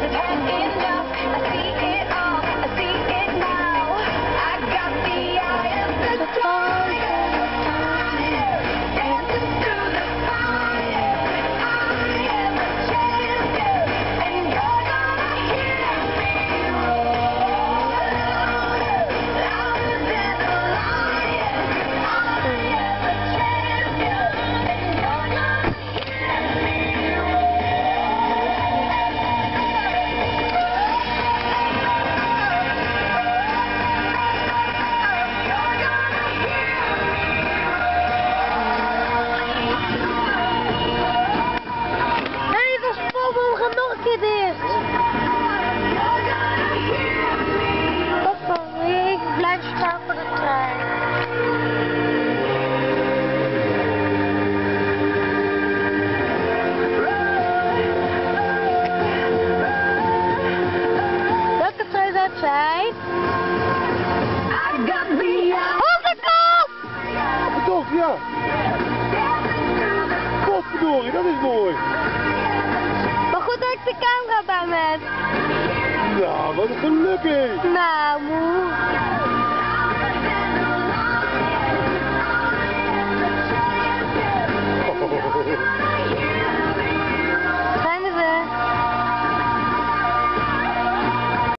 The task. mij. Hondenkool! Toch, ja. Godverdorie, dat is mooi. Maar goed dat ik de camera bij me heb. Ja, wat een gelukkig. Nou, moe.